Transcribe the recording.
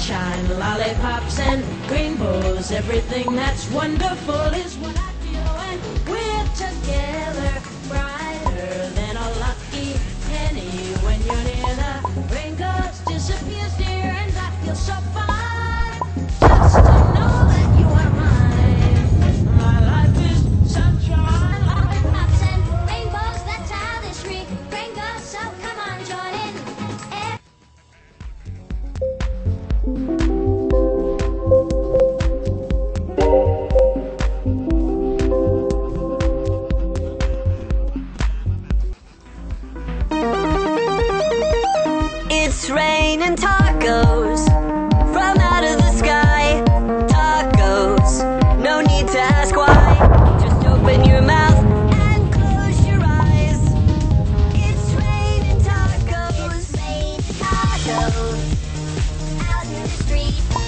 sunshine, lollipops and rainbows. Everything that's wonderful is what I feel when we're together. raining tacos from out of the sky. Tacos, no need to ask why. Just open your mouth and close your eyes. It's raining tacos. It's raining tacos out in the street.